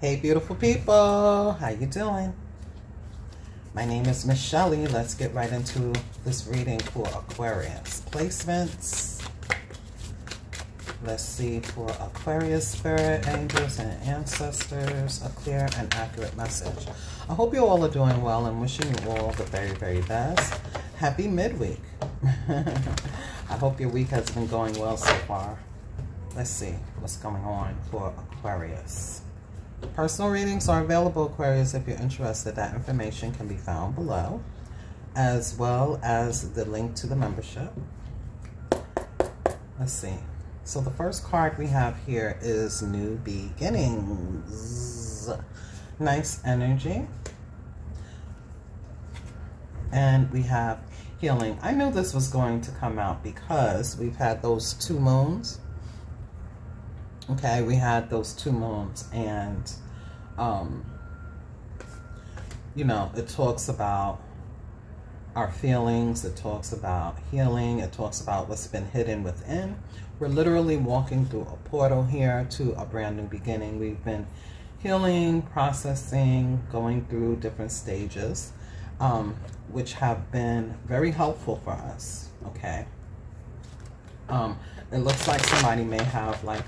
Hey, beautiful people. How you doing? My name is Miss Shelly. Let's get right into this reading for Aquarius. Placements. Let's see for Aquarius spirit, angels, and ancestors, a clear and accurate message. I hope you all are doing well and wishing you all the very, very best. Happy midweek. I hope your week has been going well so far. Let's see what's going on for Aquarius. Personal readings are available, Aquarius, if you're interested. That information can be found below, as well as the link to the membership. Let's see. So the first card we have here is New Beginnings. Nice energy. And we have healing. I knew this was going to come out because we've had those two moons okay we had those two moons and um you know it talks about our feelings it talks about healing it talks about what's been hidden within. We're literally walking through a portal here to a brand new beginning. We've been healing processing going through different stages um, which have been very helpful for us okay? Um, it looks like somebody may have like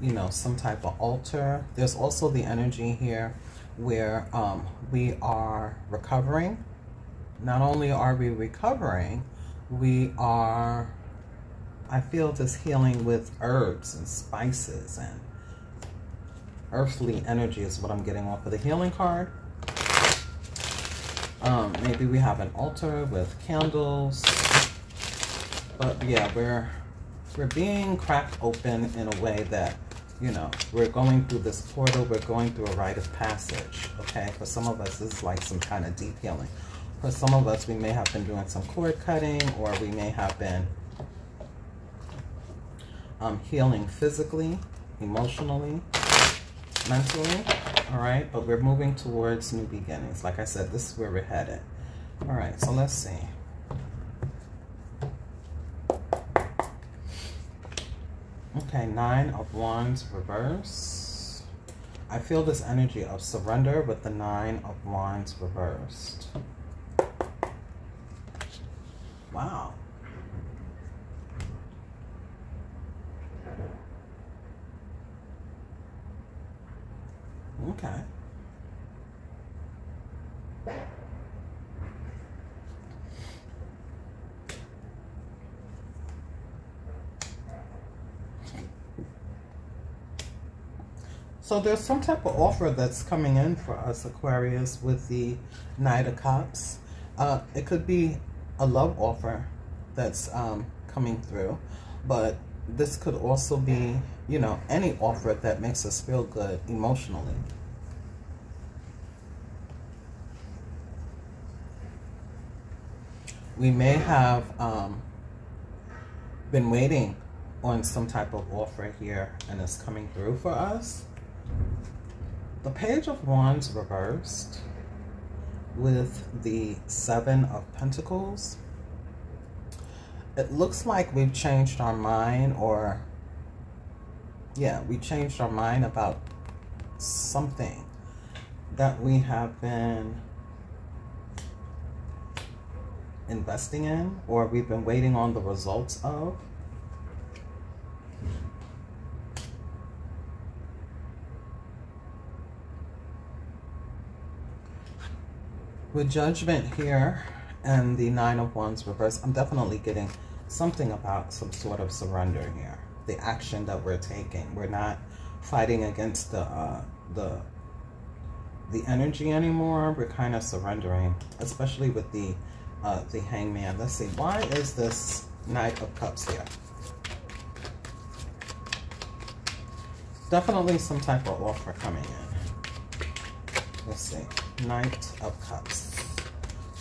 you know, some type of altar. There's also the energy here where um, we are recovering. Not only are we recovering, we are, I feel this healing with herbs and spices and earthly energy is what I'm getting off of the healing card. Um, maybe we have an altar with candles. But yeah, we're we're being cracked open in a way that you know, we're going through this portal, we're going through a rite of passage, okay? For some of us, this is like some kind of deep healing. For some of us, we may have been doing some cord cutting or we may have been um, healing physically, emotionally, mentally, all right? But we're moving towards new beginnings. Like I said, this is where we're headed. All right, so let's see. Okay, Nine of Wands reverse. I feel this energy of surrender with the Nine of Wands reversed. Wow. Okay. So there's some type of offer that's coming in for us Aquarius with the Knight of Cups. Uh, it could be a love offer that's um, coming through, but this could also be, you know, any offer that makes us feel good emotionally. We may have um, been waiting on some type of offer here and it's coming through for us. The Page of Wands reversed with the Seven of Pentacles. It looks like we've changed our mind or, yeah, we changed our mind about something that we have been investing in or we've been waiting on the results of. With judgment here and the nine of wands reverse i'm definitely getting something about some sort of surrender here. The action that we're taking. We're not fighting against the uh, the the energy anymore. We're kind of surrendering especially with the uh, the hangman. Let's see why is this knight of cups here? Definitely some type of offer coming in. Let's see Knight of Cups.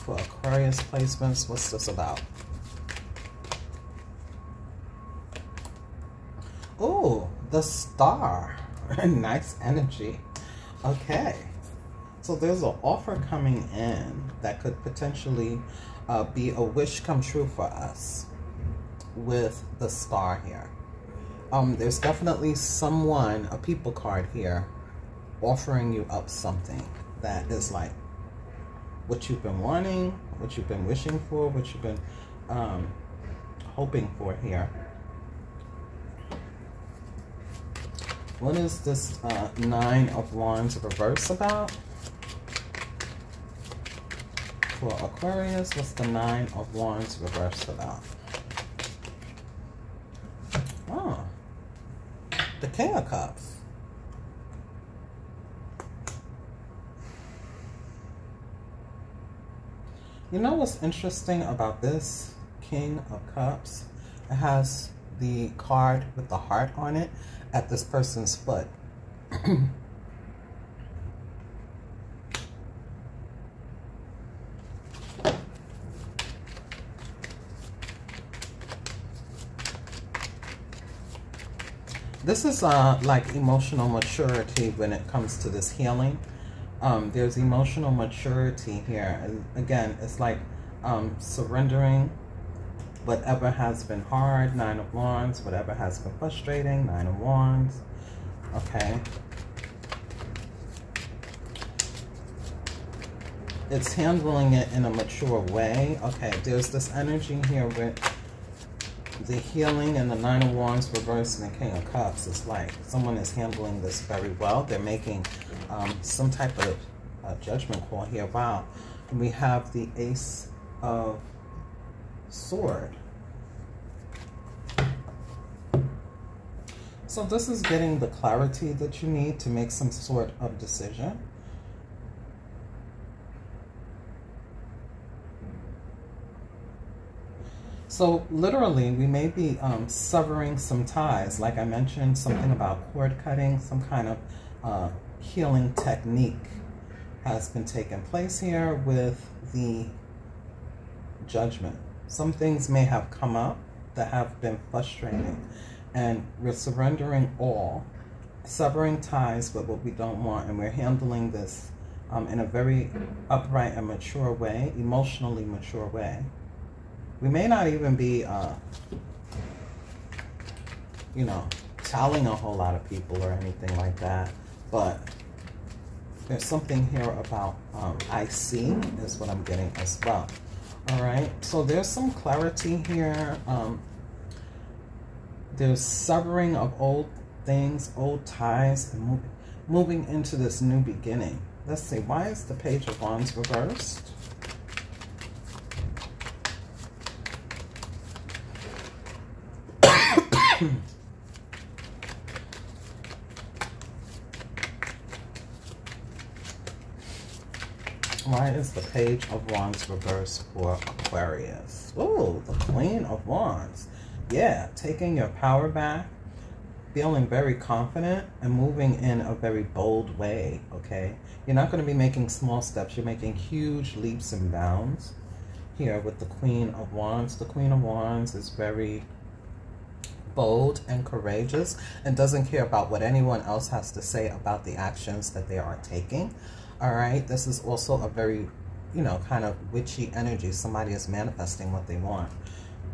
For Aquarius placements, what's this about? Oh, the star. nice energy. Okay. So there's an offer coming in that could potentially uh, be a wish come true for us with the star here. Um, there's definitely someone, a people card here, offering you up something that is like what you've been wanting, what you've been wishing for, what you've been um, hoping for here. What is this uh, Nine of Wands reverse about? For Aquarius, what's the Nine of Wands reverse about? Oh, the King of Cups. You know what's interesting about this King of Cups? It has the card with the heart on it at this person's foot. this is uh, like emotional maturity when it comes to this healing um, there's emotional maturity here. And again, it's like um, surrendering whatever has been hard, Nine of Wands, whatever has been frustrating, Nine of Wands. Okay. It's handling it in a mature way. Okay, there's this energy here with the healing and the Nine of Wands reversed and the King of Cups. It's like someone is handling this very well. They're making um, some type of uh, judgment call here. Wow. And we have the Ace of Sword. So this is getting the clarity that you need to make some sort of decision. So literally, we may be um, severing some ties. Like I mentioned, something about cord cutting, some kind of uh, healing technique has been taking place here with the judgment. Some things may have come up that have been frustrating, and we're surrendering all, severing ties with what we don't want, and we're handling this um, in a very upright and mature way, emotionally mature way. We may not even be, uh, you know, telling a whole lot of people or anything like that, but there's something here about um, I see is what I'm getting as well. All right, so there's some clarity here. Um, there's severing of old things, old ties, and moving into this new beginning. Let's see, why is the Page of Wands reversed? Why is the Page of Wands reversed for Aquarius? Oh, the Queen of Wands. Yeah, taking your power back, feeling very confident, and moving in a very bold way, okay? You're not going to be making small steps. You're making huge leaps and bounds here with the Queen of Wands. The Queen of Wands is very bold and courageous and doesn't care about what anyone else has to say about the actions that they are taking. All right, this is also a very, you know, kind of witchy energy. Somebody is manifesting what they want.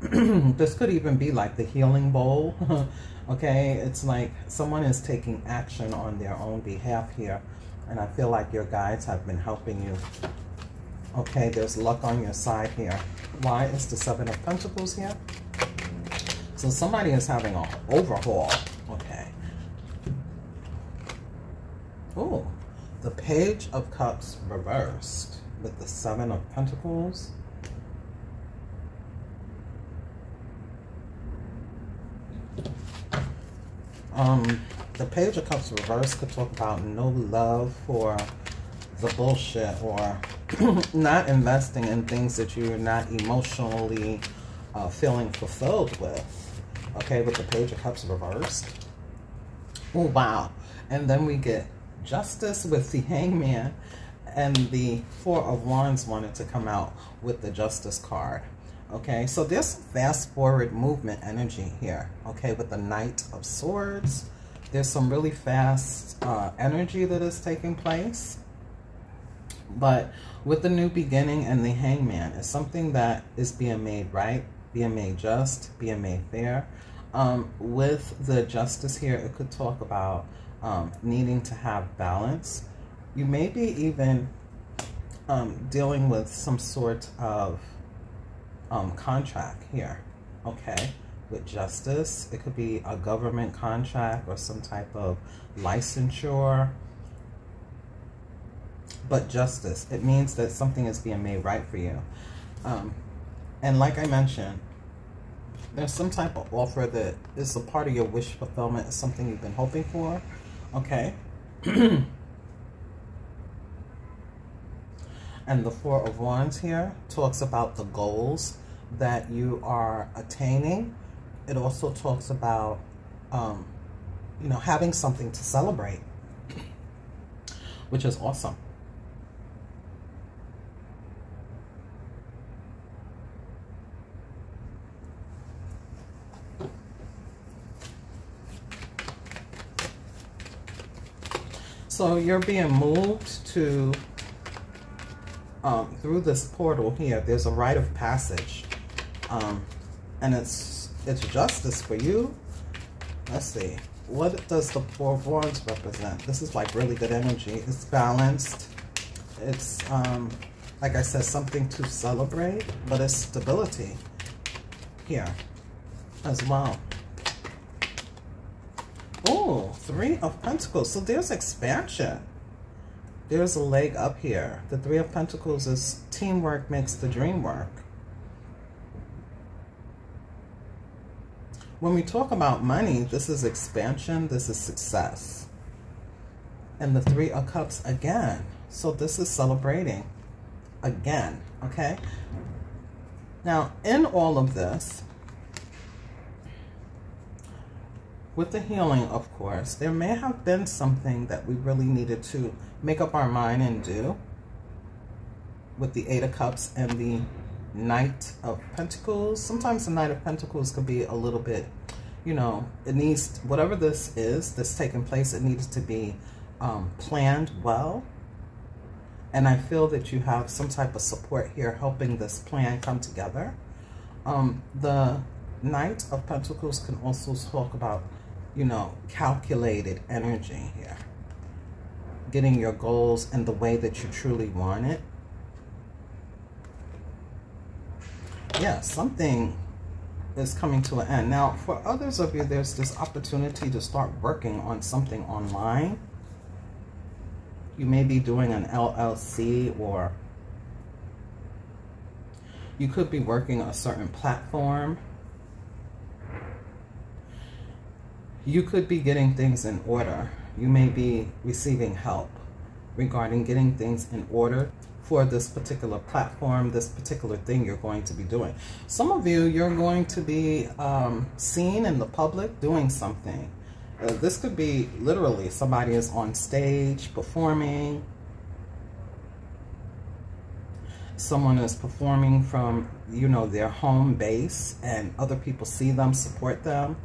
this could even be like the healing bowl. okay, it's like someone is taking action on their own behalf here. And I feel like your guides have been helping you. Okay, there's luck on your side here. Why is the Seven of Pentacles here? So somebody is having an overhaul. Okay. Oh, the Page of Cups reversed with the Seven of Pentacles. Um, the Page of Cups reversed could talk about no love for the bullshit or not investing in things that you're not emotionally uh, feeling fulfilled with. Okay, with the Page of Cups reversed. Oh, wow. And then we get Justice with the Hangman and the Four of Wands wanted to come out with the Justice card. Okay, so there's fast forward movement energy here. Okay, with the Knight of Swords, there's some really fast uh, energy that is taking place. But with the new beginning and the hangman, it's something that is being made right, made just, made fair. Um, with the justice here, it could talk about um, needing to have balance. You may be even um, dealing with some sort of um, contract here, okay? With justice, it could be a government contract or some type of licensure. But justice, it means that something is being made right for you. Um, and like I mentioned, there's some type of offer that is a part of your wish fulfillment, something you've been hoping for, okay? And the Four of Wands here talks about the goals that you are attaining. It also talks about, um, you know, having something to celebrate, which is awesome. So you're being moved to um, through this portal here, there's a rite of passage. Um, and it's it's justice for you. Let's see. What does the Four of Wands represent? This is like really good energy. It's balanced. It's, um, like I said, something to celebrate, but it's stability here as well. Oh, Three of Pentacles. So there's expansion there's a leg up here. The Three of Pentacles is teamwork makes the dream work. When we talk about money, this is expansion, this is success. And the Three of Cups again. So this is celebrating again, okay? Now, in all of this, with the healing, of course, there may have been something that we really needed to make up our mind and do with the Eight of Cups and the Knight of Pentacles. Sometimes the Knight of Pentacles could be a little bit, you know, it needs, whatever this is that's taking place, it needs to be um, planned well. And I feel that you have some type of support here helping this plan come together. Um, the Knight of Pentacles can also talk about, you know, calculated energy here getting your goals in the way that you truly want it. Yeah, something is coming to an end. Now, for others of you, there's this opportunity to start working on something online. You may be doing an LLC or you could be working a certain platform. You could be getting things in order you may be receiving help regarding getting things in order for this particular platform, this particular thing you're going to be doing. Some of you, you're going to be um, seen in the public doing something. Uh, this could be literally somebody is on stage performing. Someone is performing from, you know, their home base and other people see them, support them.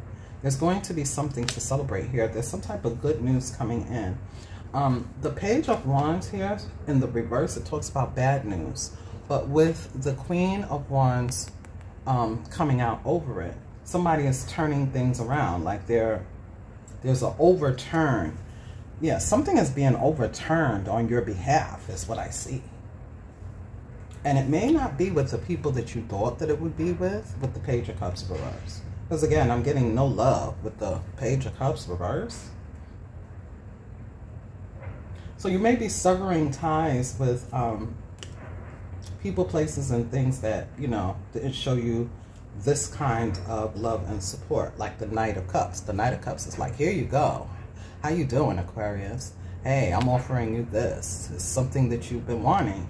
There's going to be something to celebrate here. There's some type of good news coming in. Um, the page of wands here in the reverse, it talks about bad news. But with the queen of wands um, coming out over it, somebody is turning things around. Like there, there's an overturn. Yeah, something is being overturned on your behalf is what I see. And it may not be with the people that you thought that it would be with, with the Page of Cups reverse. Because again, I'm getting no love with the Page of Cups reverse. So you may be severing ties with um, people, places, and things that, you know, didn't show you this kind of love and support, like the Knight of Cups. The Knight of Cups is like, here you go. How you doing, Aquarius? Hey, I'm offering you this. It's something that you've been wanting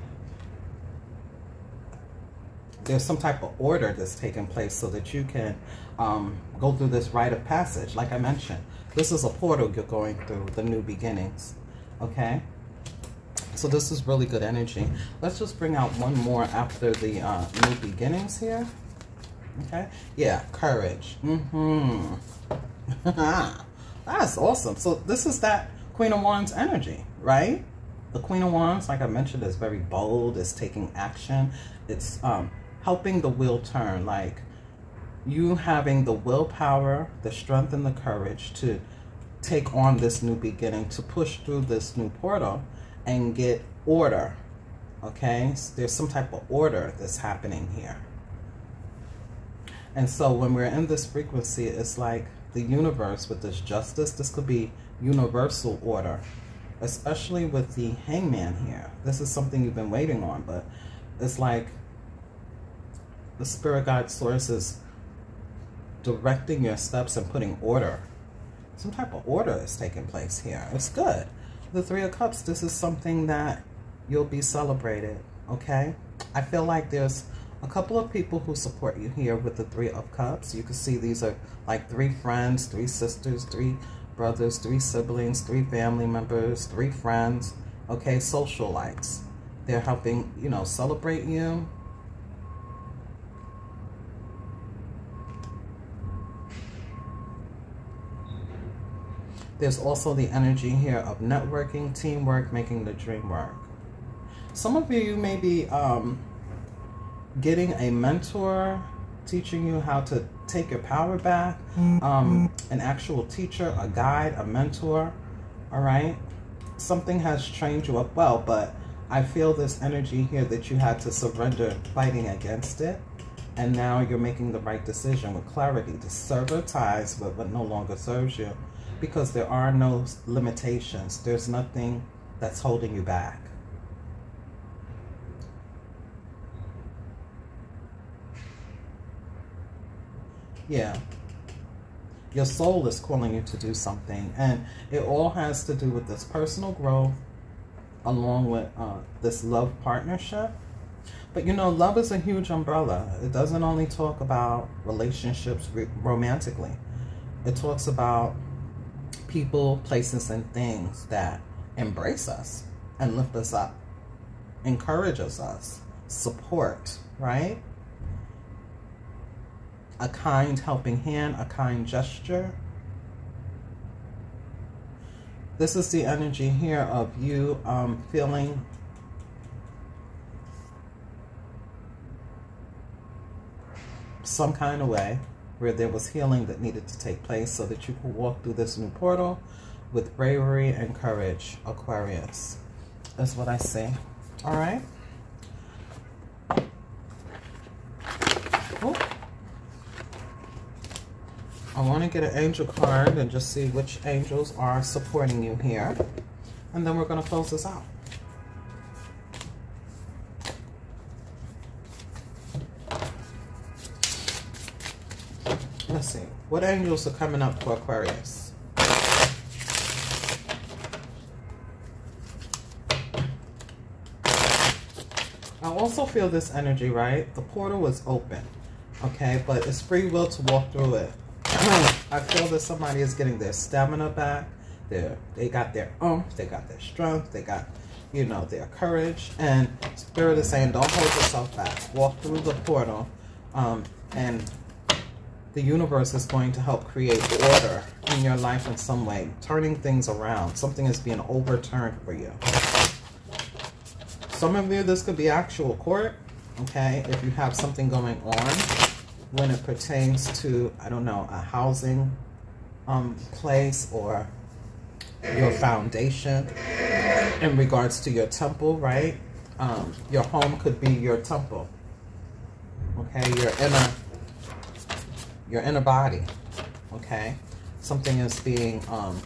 there's some type of order that's taking place so that you can um, go through this rite of passage. Like I mentioned, this is a portal you're going through, the new beginnings. Okay? So this is really good energy. Let's just bring out one more after the uh, new beginnings here. Okay? Yeah, courage. Mm-hmm. That's awesome. So this is that Queen of Wands energy, right? The Queen of Wands, like I mentioned, is very bold. It's taking action. It's um, helping the wheel turn, like you having the willpower, the strength, and the courage to take on this new beginning, to push through this new portal and get order. Okay, so there's some type of order that's happening here. And so when we're in this frequency, it's like the universe with this justice. This could be universal order, especially with the hangman here. This is something you've been waiting on, but it's like the spirit guide source is directing your steps and putting order. Some type of order is taking place here. It's good. The Three of Cups, this is something that you'll be celebrated, okay? I feel like there's a couple of people who support you here with the Three of Cups. You can see these are like three friends, three sisters, three brothers, three siblings, three family members, three friends, okay, socialites. They're helping, you know, celebrate you. There's also the energy here of networking, teamwork, making the dream work. Some of you, may be um, getting a mentor teaching you how to take your power back, um, an actual teacher, a guide, a mentor, all right? Something has trained you up well, but I feel this energy here that you had to surrender fighting against it. And now you're making the right decision with clarity to sever ties with what no longer serves you because there are no limitations. There's nothing that's holding you back. Yeah. Your soul is calling you to do something. And it all has to do with this personal growth along with uh, this love partnership. But you know, love is a huge umbrella. It doesn't only talk about relationships romantically. It talks about people, places, and things that embrace us and lift us up, encourages us, support, right? a kind helping hand, a kind gesture. This is the energy here of you um, feeling some kind of way where there was healing that needed to take place so that you could walk through this new portal with bravery and courage, Aquarius. That's what I say. All right. Oh. I want to get an angel card and just see which angels are supporting you here. And then we're going to close this out. What angels are coming up for Aquarius? I also feel this energy, right? The portal was open, okay? But it's free will to walk through it. I feel that somebody is getting their stamina back. Their, they got their oomph, they got their strength, they got, you know, their courage. And Spirit is saying, don't hold yourself back. Walk through the portal. Um, and the universe is going to help create order in your life in some way, turning things around. Something is being overturned for you. Some of you, this could be actual court, okay? If you have something going on when it pertains to, I don't know, a housing um, place or your foundation in regards to your temple, right? Um, your home could be your temple. Okay, your inner, your inner body. Okay, something is being, um,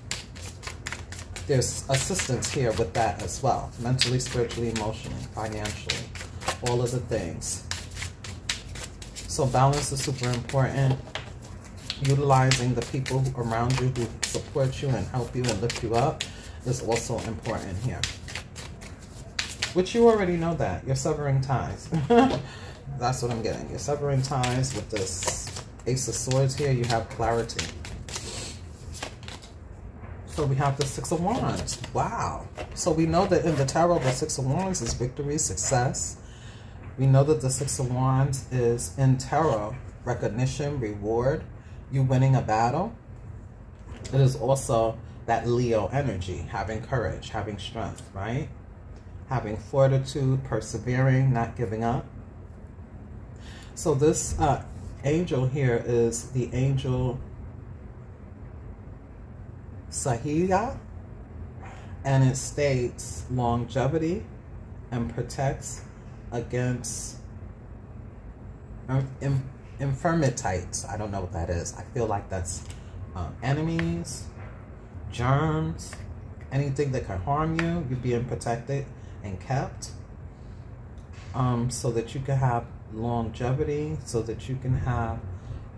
there's assistance here with that as well. Mentally, spiritually, emotionally, financially, all of the things. So balance is super important. Utilizing the people around you who support you and help you and lift you up is also important here. Which you already know that. You're severing ties. That's what I'm getting. You're severing ties with this Ace of Swords here. You have clarity. So we have the Six of Wands. Wow. So we know that in the Tarot, the Six of Wands is victory, success, we know that the Six of Wands is in tarot, recognition, reward, you winning a battle. It is also that Leo energy, having courage, having strength, right? Having fortitude, persevering, not giving up. So this uh, angel here is the angel Sahiya, and it states longevity and protects against in, infirmities. I don't know what that is. I feel like that's um, enemies, germs, anything that can harm you. You're being protected and kept um, so that you can have longevity, so that you can have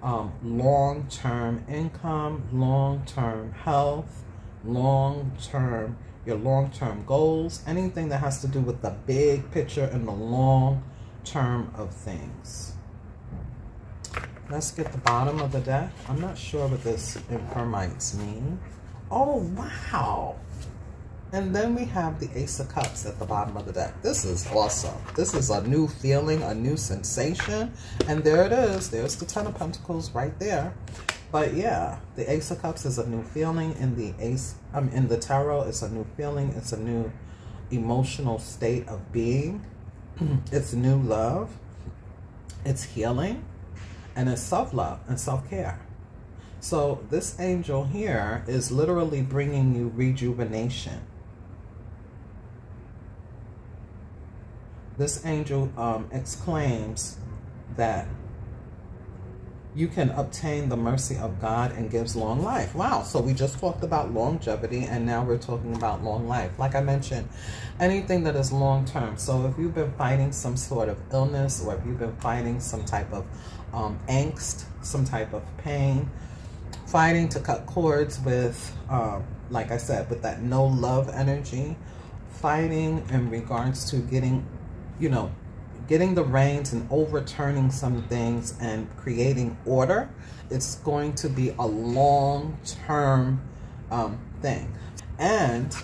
um, long-term income, long-term health, long-term, your long-term goals, anything that has to do with the big picture and the long term of things. Let's get the bottom of the deck. I'm not sure what this impermites mean. Oh, wow. And then we have the Ace of Cups at the bottom of the deck. This is awesome. This is a new feeling, a new sensation. And there it is. There's the Ten of Pentacles right there. But yeah, the Ace of Cups is a new feeling. In the Ace, I'm um, in the Tarot, it's a new feeling. It's a new emotional state of being. it's new love. It's healing and it's self-love and self-care. So this angel here is literally bringing you rejuvenation. This angel um, exclaims that you can obtain the mercy of God and gives long life. Wow. So we just talked about longevity and now we're talking about long life. Like I mentioned, anything that is long term. So if you've been fighting some sort of illness or if you've been fighting some type of um, angst, some type of pain, fighting to cut cords with, um, like I said, with that no love energy, fighting in regards to getting, you know, getting the reins and overturning some things and creating order, it's going to be a long-term um, thing. And,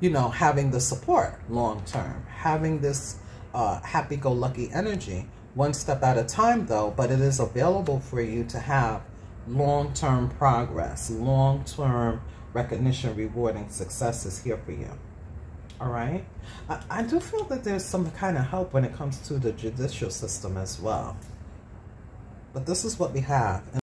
you know, having the support long-term, having this uh, happy-go-lucky energy one step at a time though, but it is available for you to have long-term progress, long-term recognition, rewarding success is here for you. All right. I, I do feel that there's some kind of help when it comes to the judicial system as well. But this is what we have.